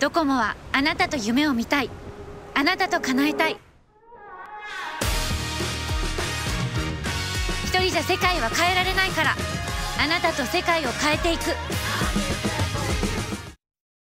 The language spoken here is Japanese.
ドコモはあなたと夢を見たい。あなたと叶えたい。一人じゃ世界は変えられないから。あなたと世界を変えていく。